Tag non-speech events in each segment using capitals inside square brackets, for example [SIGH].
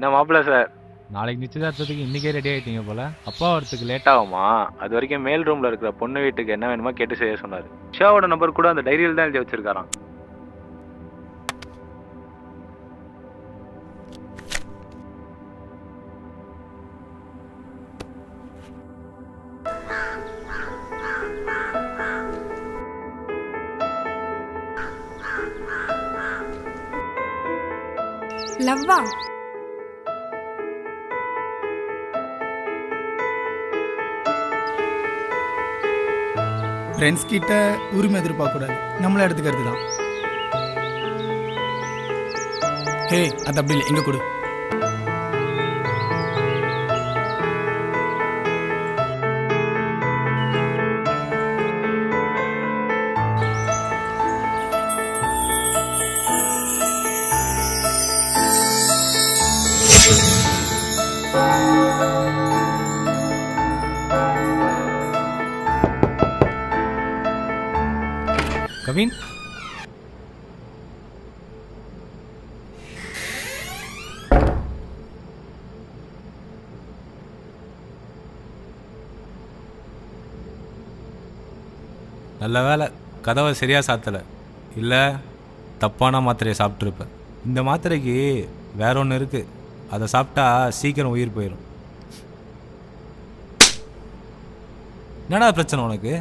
என்ன மாப்பிள்ள சார்? நாளைக்கு நிச்சயதார்த்தத்துக்கு இன்னைக்கே ரெடி ஆயிட்டீங்க போல. அப்பா வரத்துக்கு லேட் ஆகுமா அது வரைக்கும் மேல் ரூம்ல இருக்கிற பொண்ணு வீட்டுக்கு என்ன வேணுமோ கேட்டு செய்ய சொன்னாரு. ஷாவோட நம்பர் கூட அந்த டைரியில் தான் எழுதி வச்சிருக்காராம். ஃப்ரெண்ட்ஸ் கிட்ட உரிமை எதிர்பார்க்கக்கூடாது. நம்மள எடுத்துக்கிறது தான். ஹே அது அப்படி இல்லை. எங்க கொடு. கவின். நல்ல வேலை கதவை சரியாக சாத்தலை. இல்லை தப்பான மாத்திரையை சாப்பிட்ருப்பேன் இந்த மாத்திரைக்கு வேற ஒன்று இருக்குது அதை சாப்பிட்டா சீக்கிரம் உயிர் போயிடும் என்னடா பிரச்சனை உனக்கு?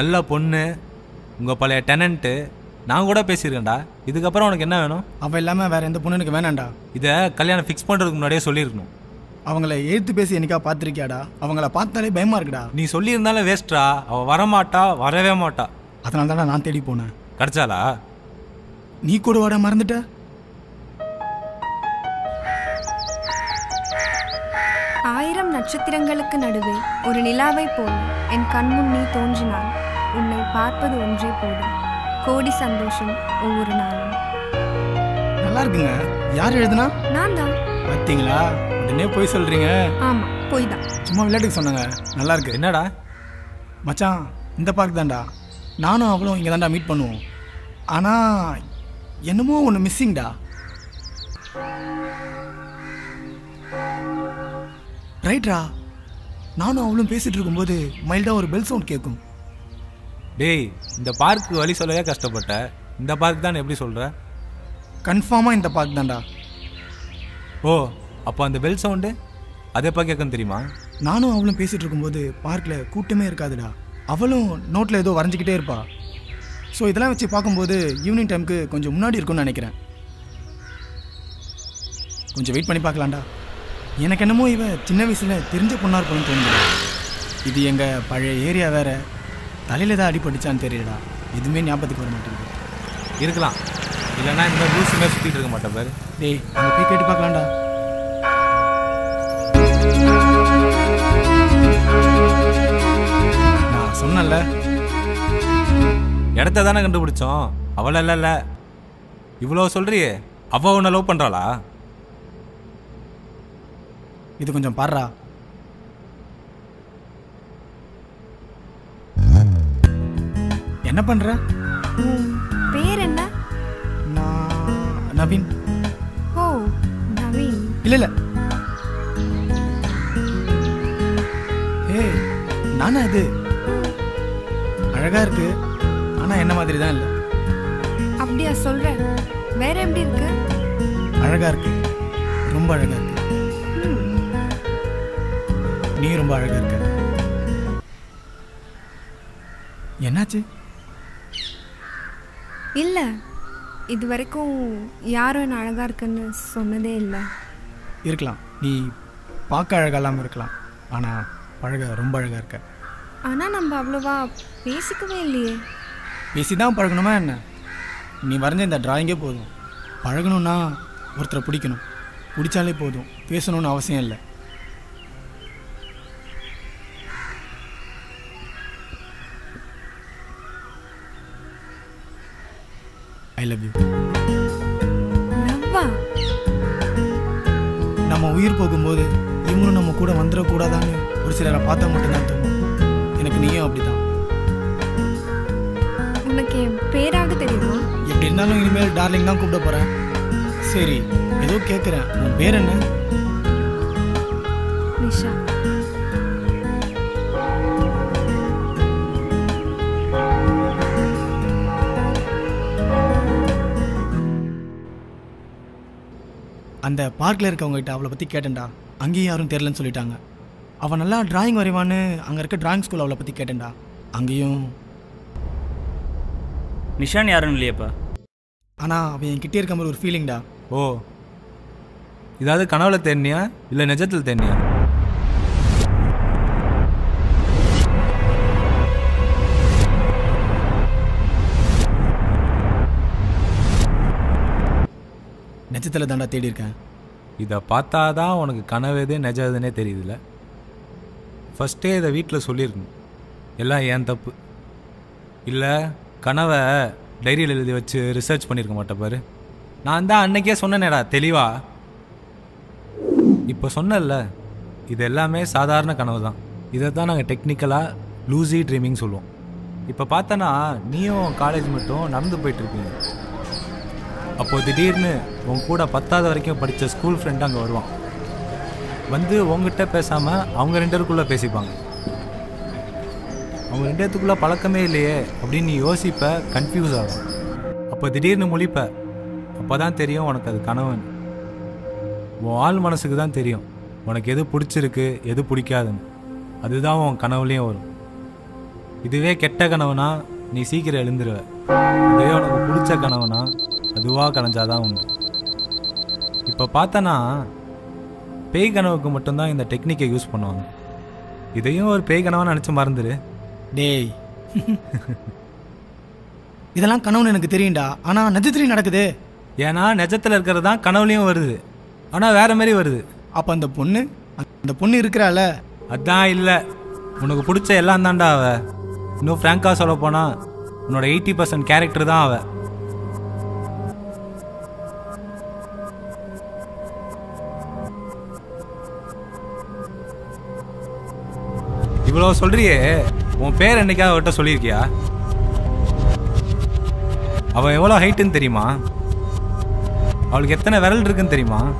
நல்ல பொண்ணு உங்கள் பழைய டெனண்ட்டு நான் கூட பேசியிருக்கேன்டா. இதுக்கப்புறம் உனக்கு என்ன வேணும்? அவ இல்லாம வேற எந்த பொண்ணு எனக்கு வேணாம்டா. இதை கல்யாணம் ஃபிக்ஸ் பண்ணுறதுக்கு முன்னாடியே சொல்லியிருக்கணும். அவங்கள எழுத்து பேசி என்னைக்கா பார்த்துருக்கியாடா? அவங்கள பார்த்தாலே பயமா இருக்குடா. நீ சொல்லியிருந்தாலும் வேஸ்ட்ரா அவள் வரமாட்டா வரவே மாட்டா. அதனால தான்டா நான் தேடி போனேன். கிடைச்சாளா? நீ கூட வாட மறந்துட்ட? ஆயிரம் நட்சத்திரங்களுக்கு நடுவே ஒரு நிலாவைப் போல என் கண்முன் நீ தோன்றினாள் உன்னை பார்ப்பது ஒன்றே போதும். கோடி சந்தோஷம் ஒவ்வொரு நாளும். நல்லா இருக்குங்க யார் எழுதுனா? நான் தான் பார்த்தீங்களா? உடனே போய் சொல்றீங்க. ஆமா போய் தான் சும்மா விளையாட்டுக்கு சொன்னாங்க. நல்லா இருக்கு என்னடா? மச்சான் இந்த பார்க் தான்டா. நானும் அவளும் இங்கே தான்டா மீட் பண்ணுவோம். ஆனால் என்னமோ ஒன்று மிஸ்ஸிங்டா ரைட்ரா நானும் அவளும் பேசிட்டு இருக்கும்போது மைல்டாக ஒரு பெல் சவுண்ட் கேட்கும் டேய் இந்த பார்க்கு வழி சொல்லவே கஷ்டப்பட்ட. இந்த பார்க் தான் எப்படி சொல்கிற கன்ஃபார்மாக இந்த பார்க் தான்டா. ஓ அப்போ அந்த பெல் சவுண்டு அது எப்போ கேட்கும் தெரியுமா? நானும் அவளும் பேசிட்டு இருக்கும்போது பார்க்கில் கூட்டமே இருக்காதுடா. அவளும் நோட்டில் ஏதோ வரைஞ்சிக்கிட்டே இருப்பா. ஸோ இதெல்லாம் வச்சு பார்க்கும்போது ஈவினிங் டைமுக்கு கொஞ்சம் முன்னாடி இருக்கும்னு நினைக்கிறேன். கொஞ்சம் வெயிட் பண்ணி பார்க்கலாம்டா. எனக்கு என்னமோ இவ சின்ன வயசில் தெரிஞ்ச பொண்ணா இருப்போம்னு தோணுது. இது எங்கள் பழைய ஏரியா வேற. தலையில் ஏதாவது அடிபட்டுச்சான்னு தெரியலடா. எதுவுமே ஞாபகத்துக்கு வர மாட்டேங்குது. இருக்கலாம். இல்லைன்னா இந்த லூஸ் மாதிரி சுற்றிட்டு இருக்க மாட்டேன் பாரு. டேய் அங்கே போய் கேட்டு பார்க்கலாம்டா. நான் சொன்னேன்ல. இடத்த தானே கண்டுபிடிச்சோம். அவள இல்ல இவ்வளோ சொல்றியே. அவ உன்னை லவ் பண்ணுறாளா இது கொஞ்சம் பாடுறா. என்ன பண்ற? பேர் என்ன நான் நவீன். ஓ நவீன். இல்ல இல்ல. ஏய் நானா இது? அழகா இருக்கு ஆனா என்ன மாதிரி தான் இல்ல. அப்படியா சொல்ற வேற எப்படி இருக்கு? அழகா இருக்கு. ரொம்ப அழகா இருக்கு. நீ ரொம்ப அழகா இருக்க. என்னாச்சு? இல்ல. இது வரைக்கும் யாரும் என்ன அழகா இருக்குன்னு சொன்னதே இல்லை. இருக்கலாம். நீ பார்க்க அழகா இல்லாம இருக்கலாம். ஆனா பழக ரொம்ப அழகா இருக்க. ஆனா நம்ம அவ்வளவா பேசிக்கவே இல்லையே. பேசி தான் பழகணுமா என்ன? நீ வரைஞ்ச இந்த டிராயிங்கே போதும். பழகணும்னா ஒருத்தரை பிடிக்கணும். பிடிச்சாலே போதும். பேசணும்னு அவசியம் இல்லை. ஐ லவ் யூ நம்ம உயிர் போகும்போது இவங்களும் நம்ம கூட வந்துடக்கூடாதான்னு ஒரு சிலரை பார்த்தா மட்டும்தான் தோணும். எனக்கு நீயும் அப்படிதான் உனக்கு என் பேராவது தெரியுமா? எப்படி இருந்தாலும் இனிமேல் டார்லிங் தான் கூப்பிட போகிறேன் சரி ஏதோ கேட்குறேன் உன் பேர் என்ன? அந்த பார்க்கில் இருக்கவங்ககிட்ட அவளை பற்றி கேட்டேன்டா. அங்கேயும் யாரும் தெரிலன்னு சொல்லிட்டாங்க. அவள் நல்லா டிராயிங் வரைவான்னு அங்கே இருக்க டிராயிங் ஸ்கூல் அவளை பற்றி கேட்டேன்டா. அங்கேயும் நிஷான் யாரும் இல்லையப்பா? ஆனால் அவன் என்கிட்டே இருக்க மாதிரி ஒரு ஃபீலிங்டா ஓ. இதாவது கனவுல தேடினியா? இல்லை நிஜத்தில் தேடினியா? நெஜத்தில் தாண்டா தேடி இருக்கேன். இதை பார்த்தா தான் உனக்கு கனவு எது எதுனே தெரியுதுல்ல ஃபஸ்ட்டே இதை வீட்டில் சொல்லியிருக்கணும் எல்லாம் ஏன் தப்பு? இல்லை கனவை டைரியில் எழுதி வச்சு ரிசர்ச் பண்ணியிருக்க மாட்டேன் பாரு. நான் தான் அன்னைக்கே சொன்னேனேடா தெளிவா. இப்போ சொன்னேன்ல இது எல்லாமே சாதாரண கனவு தான். இதை தான் நாங்கள் டெக்னிக்கலாக லூசி ட்ரீமிங் சொல்லுவோம். இப்போ பார்த்தனா நீயும் காலேஜ் மட்டும் நடந்து போயிட்டுருக்கீங்க அப்போது திடீர்னு உன் கூட பத்தாவது வரைக்கும் படித்த ஸ்கூல் ஃப்ரெண்டு அங்கே வருவான். வந்து உங்ககிட்ட பேசாமல் அவங்க ரெண்டு பேருக்குள்ளே பேசிப்பாங்க. அவங்க ரெண்டுத்துக்குள்ளே பழக்கமே இல்லையே அப்படின்னு நீ யோசிப்ப கன்ஃபியூஸ் ஆகும் அப்போ திடீர்னு முழிப்ப அப்போ தான் தெரியும் உனக்கு அது கனவுன்னு. உன் ஆள் மனசுக்கு தான் தெரியும் உனக்கு எது பிடிச்சிருக்கு எது பிடிக்காதுன்னு. அதுதான் உன் கனவுலேயும் வரும். இதுவே கெட்ட கனவுனா நீ சீக்கிரம் எழுந்துருவ. இதுவே உனக்கு பிடிச்ச கனவுனா அதுவாக கலைஞ்சாதான் உண்டு. இப்போ பார்த்தனா பேய் கனவுக்கு மட்டும்தான் இந்த டெக்னிக்கை யூஸ் பண்ணுவாங்க. இதையும் ஒரு பேய் கனவா நினச்சி மறந்துடு டேய். [LAUGHS] இதெல்லாம் கனவுன்னு எனக்கு தெரியும்டா. ஆனால் நிஜத்துலேயும் நடக்குது. ஏன்னா நிஜத்தில் இருக்கிறது தான் கனவுலையும் வருது. ஆனால் வேற மாதிரி வருது. அப்போ அந்த பொண்ணு அந்த பொண்ணு இருக்கிறால? அதான் இல்லை. உனக்கு பிடிச்ச எல்லாம் தான்டா அவ. இன்னும் ஃப்ராங்காக சொல்ல போனா உன்னோட எயிட்டி பர்சன்ட் கேரக்டர் தான் அவ. இவ்வளோ சொல்றியே. உன் பேர் என்னைக்காவது அவர்கிட்ட சொல்லியிருக்கியா? அவள் எவ்வளோ ஹைட்டுன்னு தெரியுமா? அவளுக்கு எத்தனை விரல் இருக்குன்னு தெரியுமா?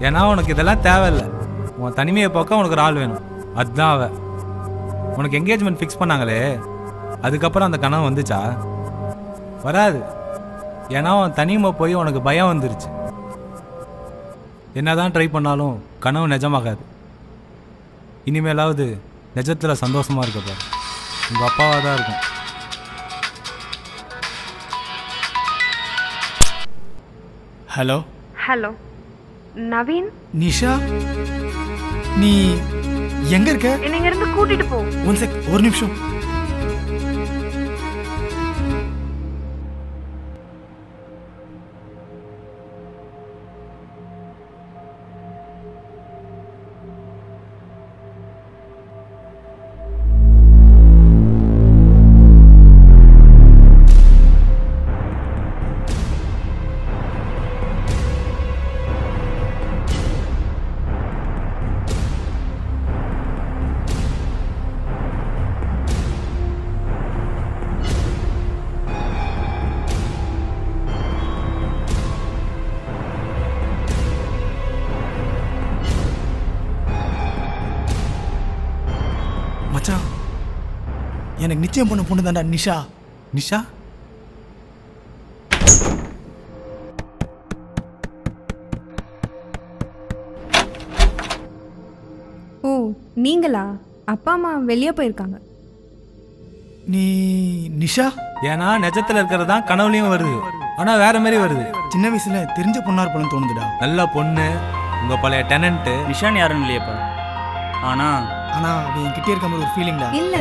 ஏன்னா உனக்கு இதெல்லாம் தேவையில்லை. உன் தனிமையை பார்க்க உனக்கு ஒரு ஆள் வேணும். அதுதான் அவ. உனக்கு என்கேஜ்மெண்ட் ஃபிக்ஸ் பண்ணாங்களே. அதுக்கப்புறம் அந்த கனவு வந்துச்சா? வராது. ஏன்னா உன் தனிமை போய் உனக்கு பயம் வந்துருச்சு. என்னதான் ட்ரை பண்ணாலும் கனவு நிஜமாகாது. இனிமேலாவது நிஜத்தில் சந்தோஷமா இருக்க பாரு. உங்கள் அப்பாவாக தான் இருக்கும். ஹலோ? ஹலோ நவீன்? நிஷா? நீ எங்க இருக்க? என்னை இங்கிருந்து கூட்டிட்டு போ. ஒன் செக் ஒரு நிமிஷம். எனக்கு நிச்சயம் பண்ண பொண்ணு தான்டா நிஷா. நிஷா? ஓ நீங்களா? அப்பா அம்மா வெளியே போயிருக்காங்க. நீ நிஷா? ஏன்னா நிஜத்தில் இருக்கிறது தான் கனவுலையும் வருது. ஆனால் வேற மாதிரி வருது. சின்ன வயசுல தெரிஞ்ச பொண்ணா இருப்பலன்னு தோணுதுடா. நல்ல பொண்ணு உங்கள் பழைய டெனண்ட்டு நிஷான் யாரும் இல்லையப்பா. ஆனால் ஆனா அவன் என்கிட்ட இருக்க மாதிரி ஒரு ஃபீலிங்டா இல்ல.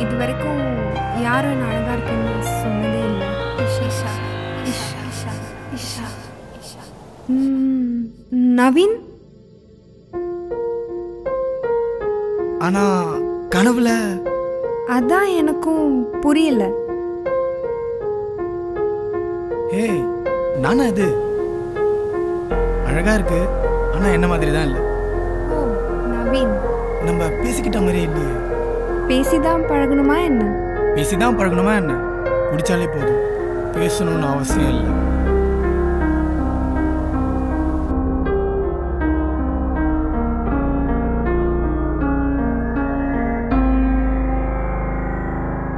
இது வரைக்கும் யாரும் என்ன அழகா இருக்குன்னு சொன்னதே இல்லை. இஷா இஷா இஷா இஷா இஷா ம், நவீன்? ஆனா கனவுல? அதான் எனக்கும் புரியல. ஏய் நானா இது? அழகா இருக்கு ஆனா என்ன மாதிரி தான் இல்லை. ஓ நவீன். நம்ம பேசிக்கிட்ட மாதிரியே இல்லையே. பேசிதான் பழகணுமா என்ன? பேசி தான் பழகணுமா என்ன? பிடிச்சாலே போதும். பேசணும்னு அவசியம் இல்லை.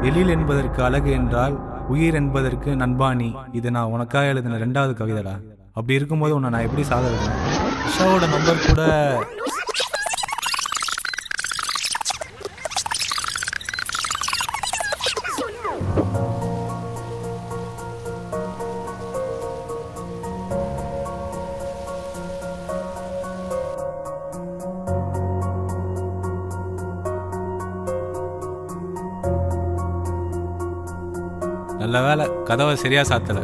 எழில் என்பதற்கு அழகு என்றால் உயிர் என்பதற்கு நண்பானி இது நான் உனக்காக எழுதின ரெண்டாவது கவிதைடா. அப்படி இருக்கும்போது உன்னை நான் எப்படி சாக வைக்கிறேன் உஷாவோட நம்பர் கூட நல்ல வேலை. கதவை சரியா சாத்தல.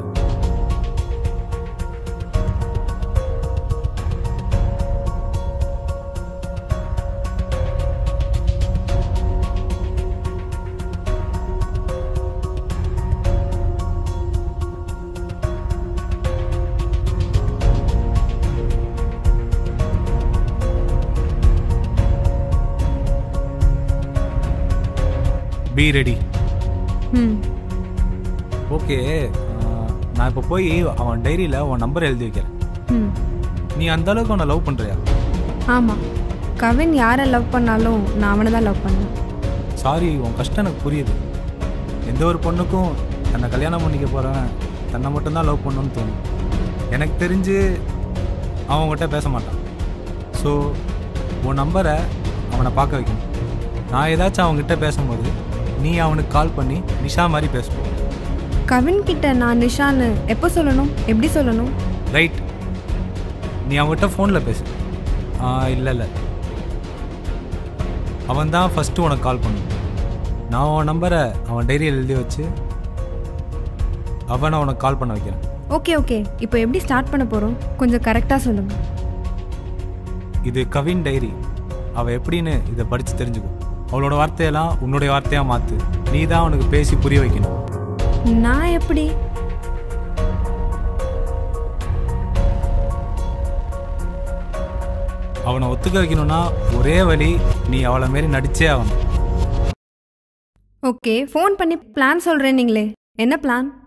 Be ready. ம். ஓகே. நான் இப்போ போய் அவன் டைரியில் உன் நம்பர் எழுதி வைக்கிறேன். ம். நீ அந்த அளவுக்கு அவனை லவ் பண்ணுறியா ஆமாம் கவின் யாரை லவ் பண்ணாலும் நான் அவனை தான் லவ் பண்ணேன் சாரி உன் கஷ்டம் எனக்கு புரியுது. எந்த ஒரு பொண்ணுக்கும் தன்னை கல்யாணம் பண்ணிக்க போகிறவன் தன்னை மட்டும்தான் லவ் பண்ணணும்னு தோணும். எனக்கு தெரிஞ்சு அவன் உன்கிட்ட பேச மாட்டான். ஸோ உன் நம்பரை அவனை பார்க்க வைக்கணும். நான் ஏதாச்சும் அவன்கிட்ட பேசும்போது நீ அவனுக்கு கால் பண்ணி நிஷா மாதிரி பேசுவோம். கவின் கிட்ட நான் நிஷான்னு எப்போ சொல்லணும்? எப்படி சொல்லணும்? ரைட். நீ அவன்கிட்ட ஃபோனில் பேசு. ஆ இல்லை இல்லை. அவன் தான் ஃபஸ்ட்டு உனக்கு கால் பண்ணும் நான் அவன் நம்பரை அவன் டைரியில் எழுதி வச்சு அவனை உனக்கு கால் பண்ண வைக்கிறேன். Okay okay. இப்போ எப்படி ஸ்டார்ட் பண்ண போகிறோம் கொஞ்சம் கரெக்டாக சொல்லுங்கள் இது கவின் டைரி அவள் எப்படின்னு இதை படித்து தெரிஞ்சுக்கும் அவளோட வார்த்தையெல்லாம் உன்னுடைய வார்த்தையாக மாற்று நீ தான் அவனுக்கு பேசி புரிய வைக்கணும். நான் எப்படி? அவனை ஒத்துக்க வைக்கணும்னா ஒரே வழி நீ அவளை மாரி நடிச்சே ஆகணும். ஓகே ஃபோன் பண்ணி பிளான் சொல்கிறேன் நீங்களே. என்ன பிளான்